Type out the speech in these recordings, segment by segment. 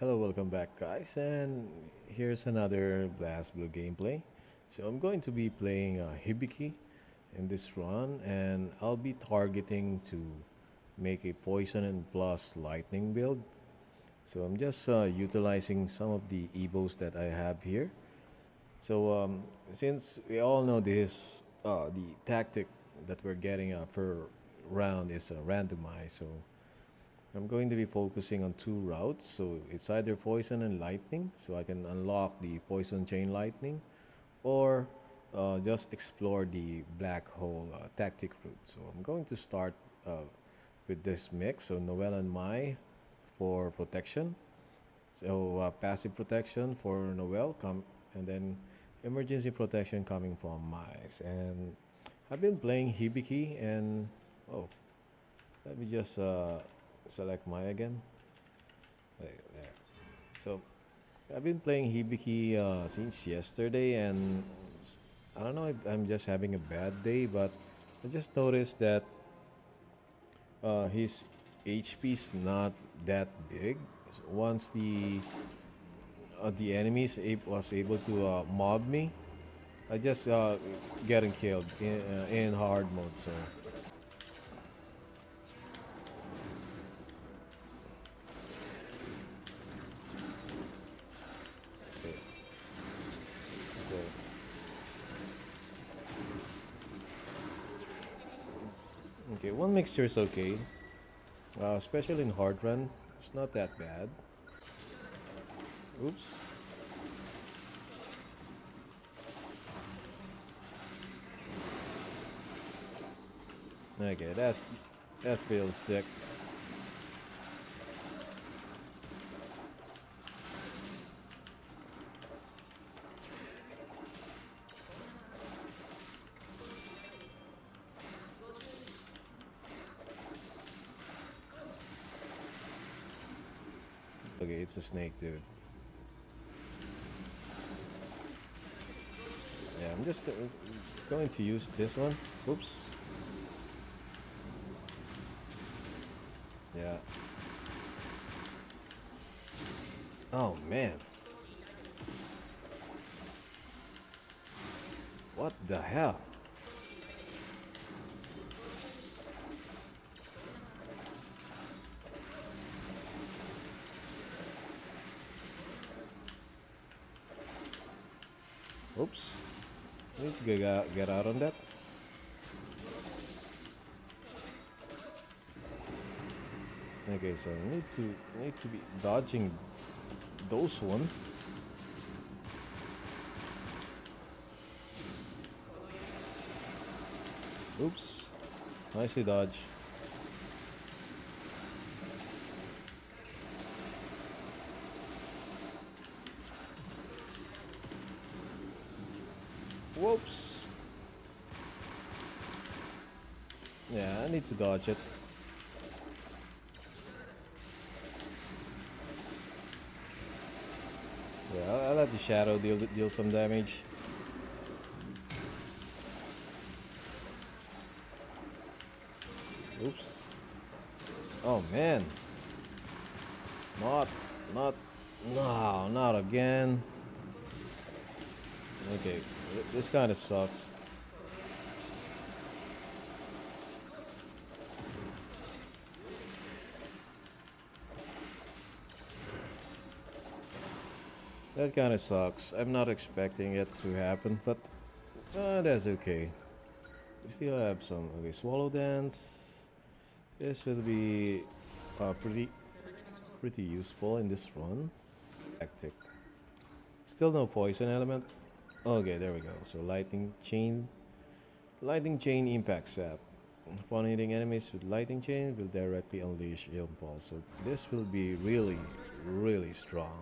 Hello, welcome back guys and here's another BlazBlue gameplay. So I'm going to be playing uh, Hibiki in this run and I'll be targeting to make a poison and plus lightning build. So I'm just uh, utilizing some of the evos that I have here. So um, since we all know this, uh, the tactic that we're getting uh, per round is uh, randomized. So I'm going to be focusing on two routes. So it's either poison and lightning, so I can unlock the poison chain lightning, or uh, just explore the black hole uh, tactic route. So I'm going to start uh, with this mix. So Noel and Mai for protection. So uh, passive protection for Noel, come and then emergency protection coming from Mai. And I've been playing Hibiki and oh, let me just uh, select Mai again. There. So I've been playing Hibiki uh, since yesterday, and I don't know if I'm just having a bad day, but I just noticed that uh, his HP is not that big. So once the uh, the enemies was able to uh, mob me, I just uh, getting killed in, uh, in hard mode. So okay, one mixture is okay, uh, especially in hard run. It's not that bad. Oops. Okay, that's that's Bill's stick. Okay, it's a snake, dude. Yeah, I'm just go going to use this one. Oops. Yeah. Oh man. What the hell? Oops. Need to get out, get out on that. Okay, so I need to need to be dodging those one. Oops. Nicely dodge. Whoops. Yeah, I need to dodge it. Yeah, I'll, I'll let the shadow deal deal some damage. Oops. Oh man. Not, not, no, not again. Okay, this kind of sucks. That kind of sucks. I'm not expecting it to happen, but uh, that's okay. We still have some. Okay, swallow dance. This will be uh, pretty, pretty useful in this run. Tactic. Still no poison element. Okay, there we go. So lightning chain, lightning chain impact sap. Upon hitting enemies with lightning chain, will directly unleash impulse. So this will be really, really strong.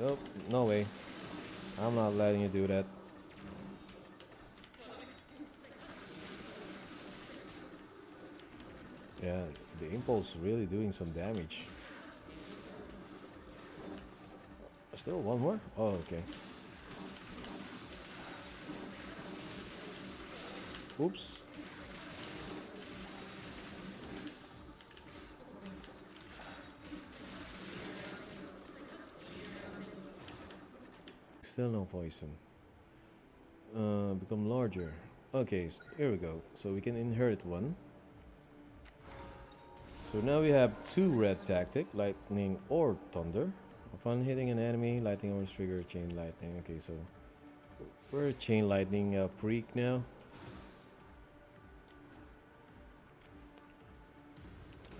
Nope, no way. I'm not letting you do that. Yeah, the impulse really doing some damage. Still one more? Oh, okay. Oops. Still no poison. Uh, become larger. Okay, so here we go. So we can inherit one. So now we have two red tactic, lightning or thunder. Upon hitting an enemy, lightning always trigger chain lightning. Okay, so we're chain lightning uh, freak now.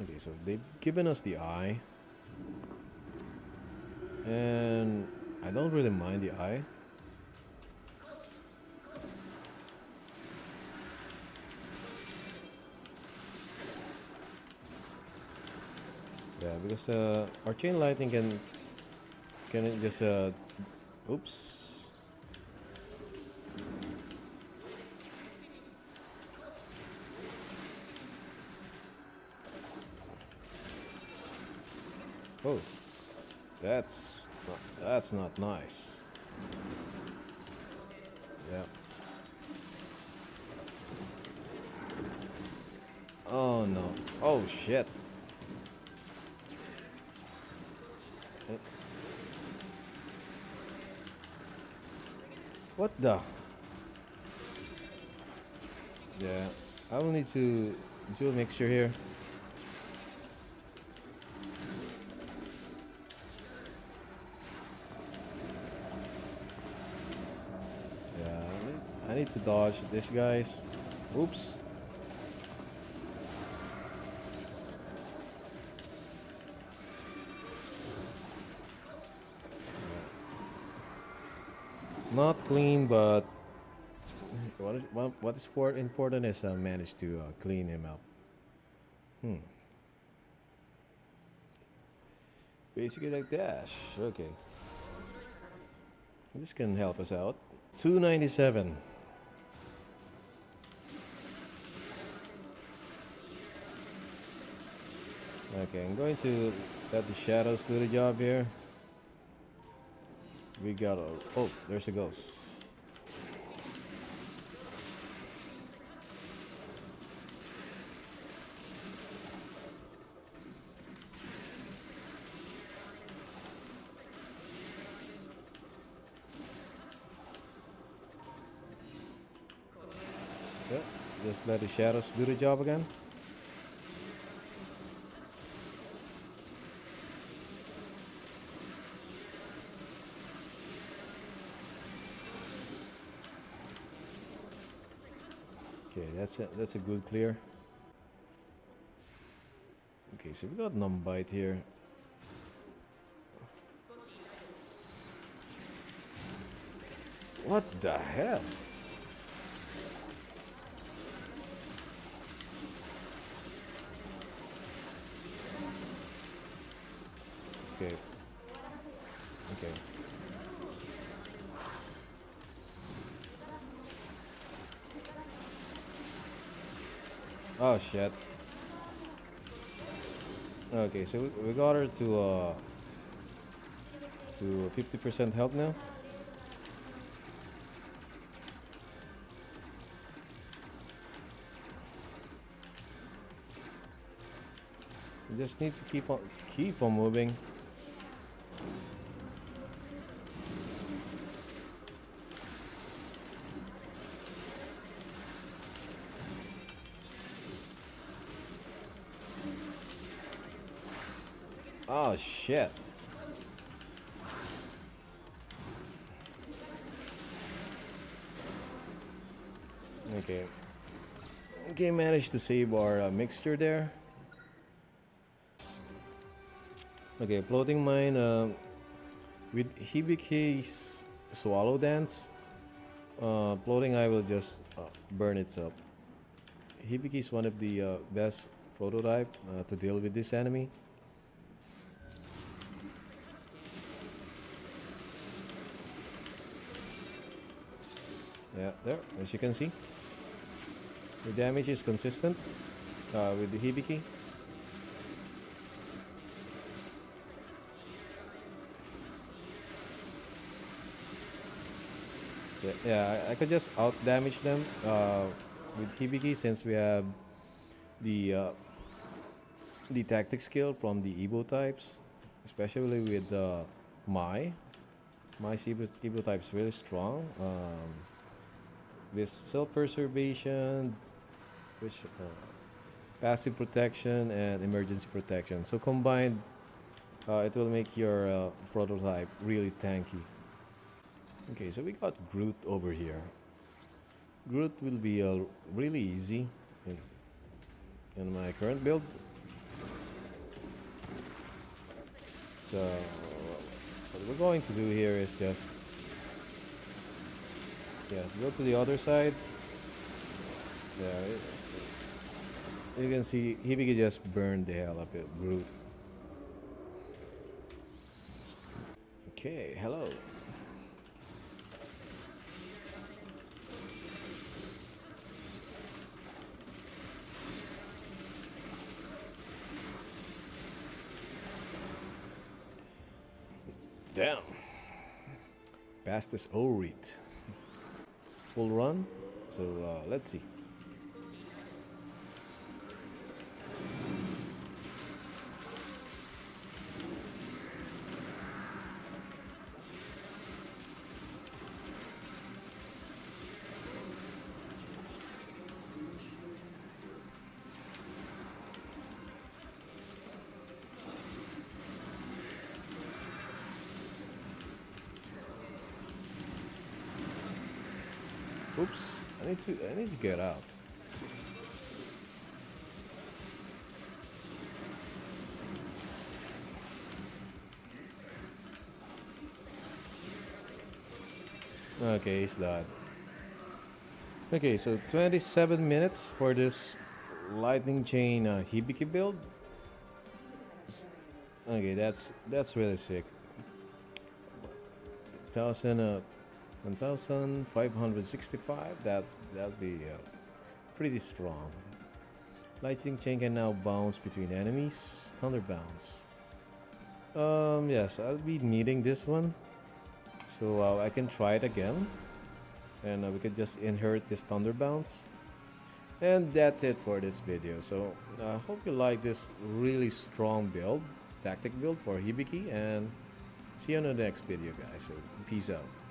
Okay, so they've given us the eye. And I don't really mind the eye. Because uh, our chain lightning can can just uh, oops. Oh, that's not, that's not nice. Yeah. Oh no. Oh shit. What the? Yeah, I will need to do a mixture here. Yeah, I need, I need to dodge this guys. Oops. Not clean, but what is what, what is for important is I managed to uh, clean him up. Hmm. Basically like dash. Okay. This can help us out. 297. Okay, I'm going to let the shadows do the job here. We got a... Oh, there's a ghost. Just let the shadows do the job again. Okay, that's a, that's a good clear. Okay, so we got Numbite here. What the hell? Okay. Okay. Oh shit. Okay, so we, got her to uh to 50% health now. We just need to keep on keep on moving. Shit. Okay. Okay, managed to save our uh, mixture there. Okay, floating mine uh, with Hibiki's swallow dance. Uh, floating eye will just uh, burn it up. Hibiki is one of the uh, best prototype uh, to deal with this enemy. Yeah, there, as you can see. The damage is consistent uh, with the Hibiki. So, yeah, I, I could just out damage them uh, with Hibiki since we have the uh, the tactic skill from the Evo types, especially with uh, Mai. Evo, Evo type is really strong. Um, with self-preservation, which uh, passive protection and emergency protection. So combined, uh, it will make your uh, prototype really tanky. Okay, so we got Groot over here. Groot will be uh, really easy in, in my current build. So what we're going to do here is just yes, go to the other side. Yeah, you can see Hibiki just burned the hell up it, Groot. Okay, hello. Damn. Past this O-Reet. Full run. So uh, let's see. Oops. I need to I need to get out. Okay, he's dead. Okay, so 27 minutes for this lightning chain uh, Hibiki build. Okay, that's that's really sick. Thousand uh, 1565 that's that'll be uh, pretty strong. Lightning chain can now bounce between enemies. Thunder bounce. Um yes i'll be needing this one. So uh, i can try it again. And uh, we could just inherit this thunder bounce. And that's it for this video. So i hope you like this really strong build tactic build for hibiki. And see you on the next video guys. So peace out